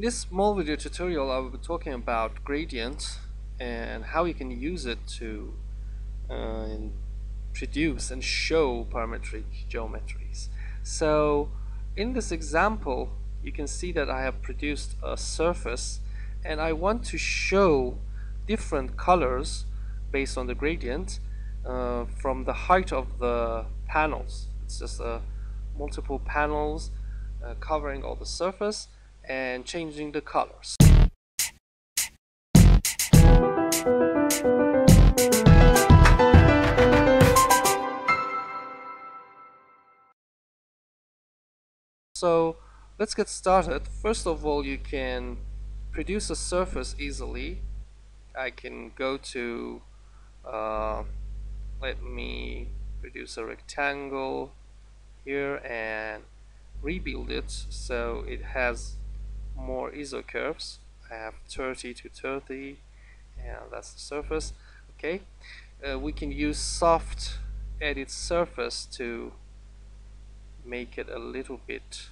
In this small video tutorial I will be talking about gradient and how you can use it to uh, produce and show parametric geometries. So in this example you can see that I have produced a surface and I want to show different colors based on the gradient uh, from the height of the panels. It's just uh, multiple panels uh, covering all the surface and changing the colors. So let's get started. First of all, you can produce a surface easily. I can go to, uh, let me produce a rectangle here and rebuild it so it has more isocurves. I have 30 to 30 and that's the surface. Okay, uh, we can use soft edit surface to make it a little bit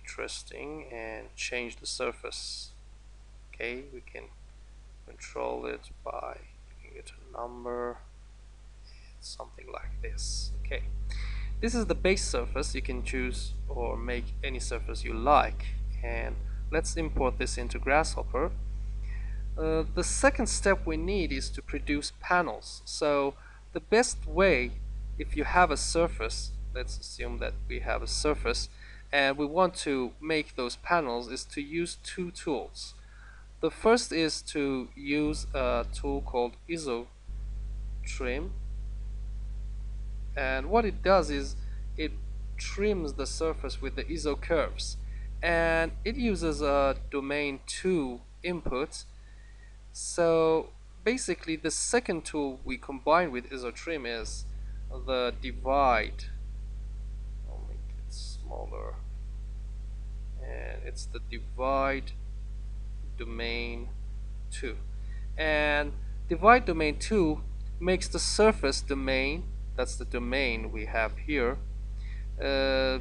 interesting and change the surface okay we can control it by giving it a number something like this okay this is the base surface you can choose or make any surface you like and let's import this into grasshopper. Uh, the second step we need is to produce panels. So the best way if you have a surface let's assume that we have a surface and we want to make those panels is to use two tools. The first is to use a tool called iso trim and what it does is it trims the surface with the iso curves and it uses a domain 2 input. So basically the second tool we combine with isotrim is the divide. I'll make it smaller. And it's the divide domain 2 and divide domain 2 makes the surface domain that's the domain we have here uh,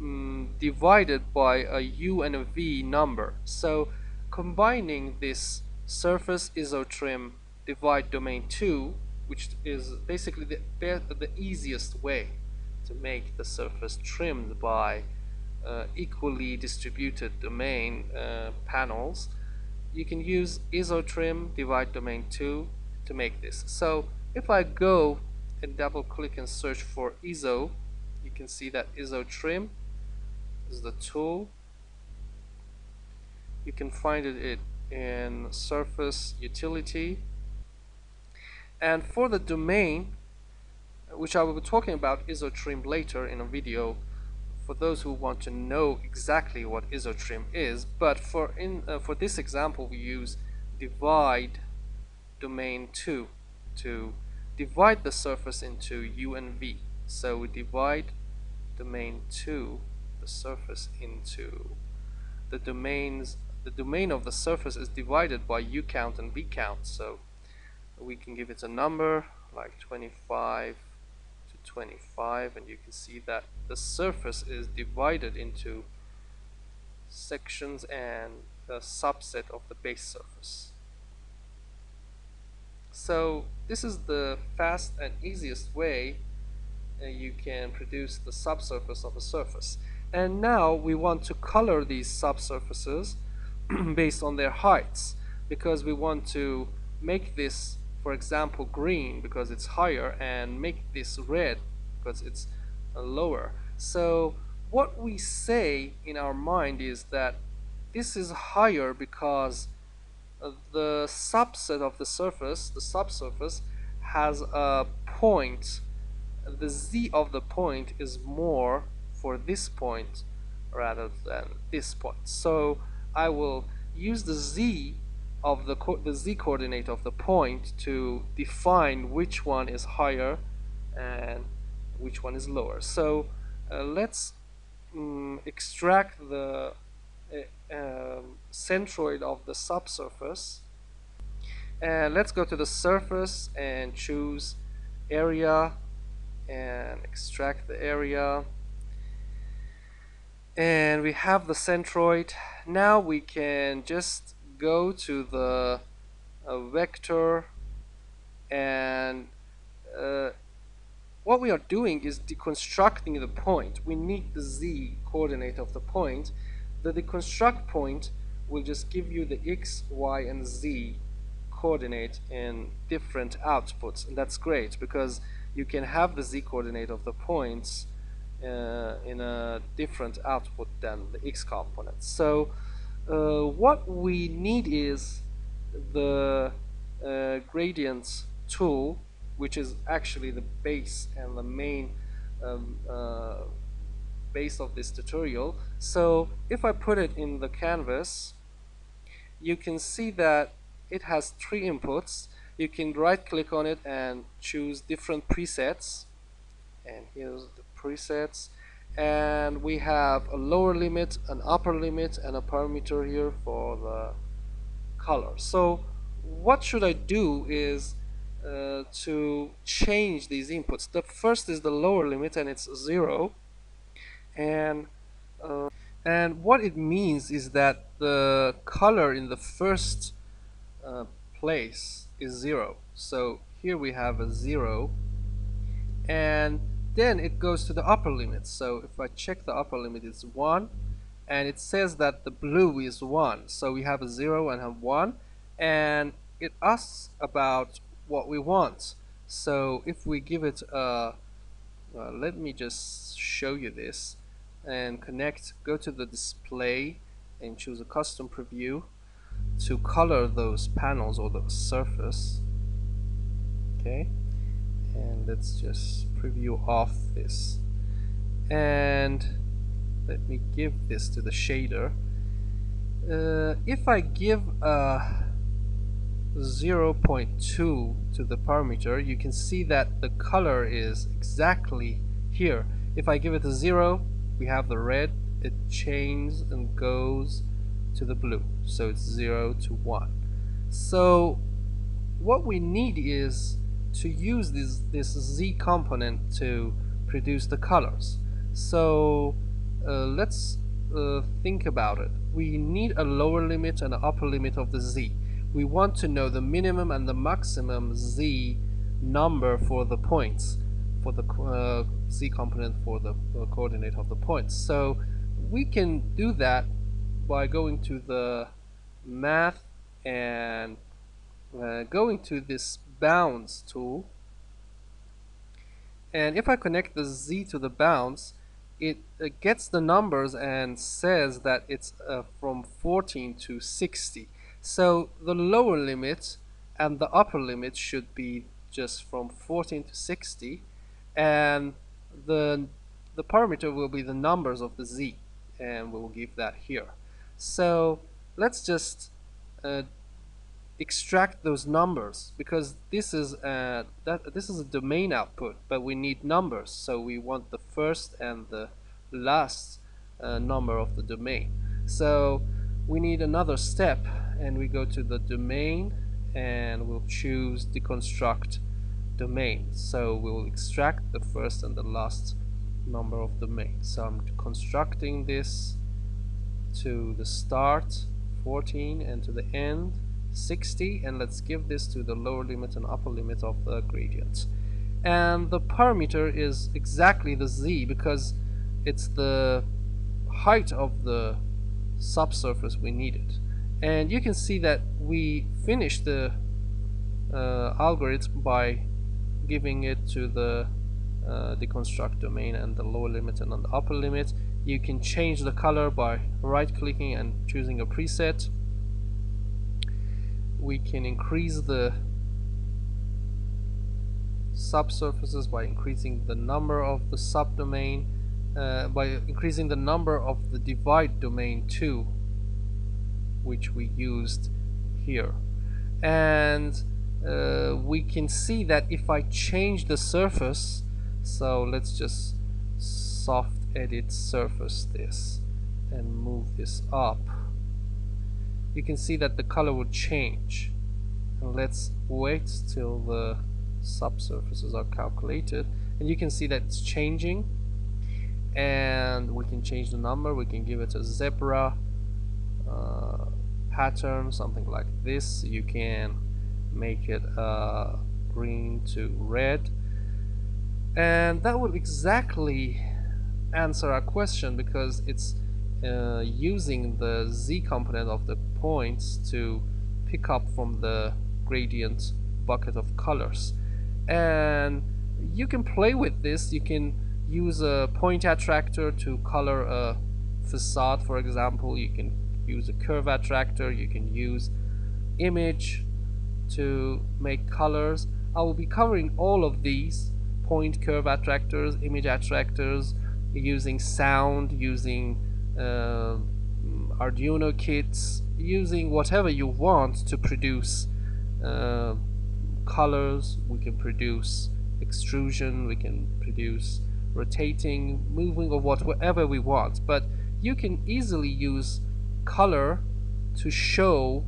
mm, divided by a u and a v number. So combining this surface isotrim divide domain 2 which is basically the, the easiest way to make the surface trimmed by uh, equally distributed domain uh, panels you can use isotrim divide domain 2 to make this. So if I go and double click and search for ISO you can see that isotrim is the tool. You can find it in surface utility. And for the domain which I will be talking about isotrim later in a video for those who want to know exactly what isotrim is. But for in uh, for this example we use divide domain 2 to divide the surface into u and v. So we divide domain 2 the surface into the domains the domain of the surface is divided by u count and v count so we can give it a number like 25 to 25 and you can see that the surface is divided into sections and a subset of the base surface. So this is the fast and easiest way uh, you can produce the subsurface of a surface. And now we want to color these subsurfaces based on their heights because we want to make this for example green because it's higher and make this red because it's uh, lower. So what we say in our mind is that this is higher because the subset of the surface the subsurface has a point. The z of the point is more for this point rather than this point. So I will use the z of the, the z coordinate of the point to define which one is higher and which one is lower. So uh, let's um, extract the uh, um, centroid of the subsurface. And let's go to the surface and choose area and extract the area and we have the centroid. Now we can just go to the uh, vector and uh, what we are doing is deconstructing the point. We need the z coordinate of the point. The deconstruct point will just give you the x y and z coordinate in different outputs and that's great because you can have the z coordinate of the points uh, in a different output than the x component. So uh, what we need is the uh, gradients tool which is actually the base and the main um, uh, base of this tutorial. So if I put it in the canvas you can see that it has three inputs. You can right click on it and choose different presets. And here's the presets. And we have a lower limit an upper limit and a parameter here for the color. So what should I do is uh, to change these inputs. The first is the lower limit and it's zero. And uh, and what it means is that the color in the first uh, place is zero. So here we have a zero. And then it goes to the upper limit. So if I check the upper limit it's 1 and it says that the blue is 1 so we have a 0 and have 1 and it asks about what we want. So if we give it a uh, let me just show you this and connect go to the display and choose a custom preview to color those panels or the surface. Okay and let's just preview off this. And let me give this to the shader. Uh, if I give a 0.2 to the parameter you can see that the color is exactly here. If I give it a 0 we have the red. It changes and goes to the blue. So it's 0 to 1 so what we need is to use this this z component to produce the colors. So uh, let's uh, think about it. We need a lower limit and an upper limit of the z. We want to know the minimum and the maximum z number for the points for the uh, z component for the uh, coordinate of the points. So we can do that by going to the math and uh, going to this bounds tool. And if I connect the z to the bounds it, it gets the numbers and says that it's uh, from 14 to 60 so the lower limit and the upper limit should be just from 14 to 60 and the the parameter will be the numbers of the z and we'll give that here. So let's just uh, extract those numbers because this is a, that this is a domain output but we need numbers. So we want the first and the last uh, number of the domain. So we need another step and we go to the domain and we'll choose deconstruct domain. So we'll extract the first and the last number of domains. So I'm constructing this to the start 14 and to the end 60 and let's give this to the lower limit and upper limit of the gradient and the parameter is exactly the z because it's the height of the subsurface we needed and you can see that we finished the uh, algorithm by giving it to the uh, deconstruct domain and the lower limit and the upper limit. You can change the color by right clicking and choosing a preset we can increase the subsurfaces by increasing the number of the subdomain uh, by increasing the number of the divide domain 2 which we used here. And uh, we can see that if I change the surface so let's just soft edit surface this and move this up you can see that the color will change. And let's wait till the subsurfaces are calculated. And you can see that it's changing. And we can change the number. We can give it a zebra uh, pattern something like this. You can make it uh, green to red. And that will exactly answer our question because it's uh, using the z component of the points to pick up from the gradient bucket of colors. And you can play with this. You can use a point attractor to color a facade for example. You can use a curve attractor. You can use image to make colors. I will be covering all of these point curve attractors image attractors using sound using uh, Arduino kits using whatever you want to produce uh, colors we can produce extrusion we can produce rotating, moving, or whatever we want. But you can easily use color to show,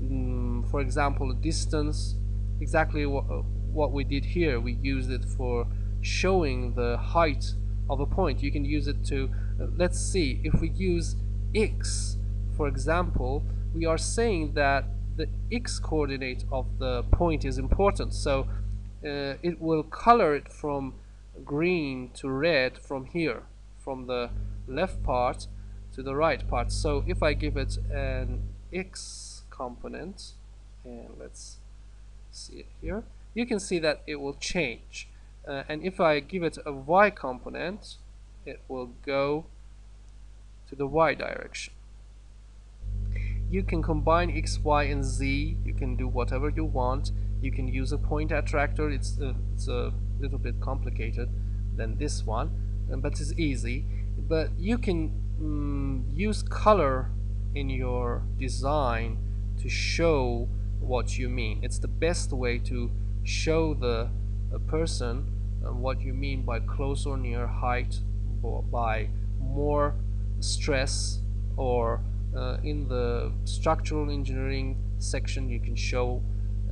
mm, for example, a distance, exactly what, uh, what we did here. We used it for showing the height of a point. You can use it to, uh, let's see, if we use x, for example, we are saying that the x coordinate of the point is important. So uh, it will color it from green to red from here from the left part to the right part. So if I give it an X component and let's see it here you can see that it will change. Uh, and if I give it a Y component it will go to the Y direction. You can combine X, Y and Z. You can do whatever you want. You can use a point attractor. It's, uh, it's a little bit complicated than this one uh, but it's easy. But you can mm, use color in your design to show what you mean. It's the best way to show the person uh, what you mean by close or near height or by more stress or uh, in the structural engineering section you can show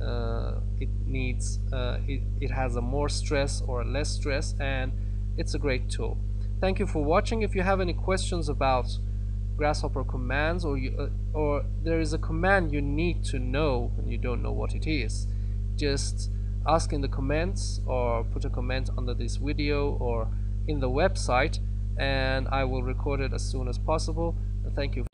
uh, it needs uh, it, it has a more stress or less stress and it's a great tool. Thank you for watching. If you have any questions about grasshopper commands or you uh, or there is a command you need to know and you don't know what it is just ask in the comments or put a comment under this video or in the website and I will record it as soon as possible. Thank you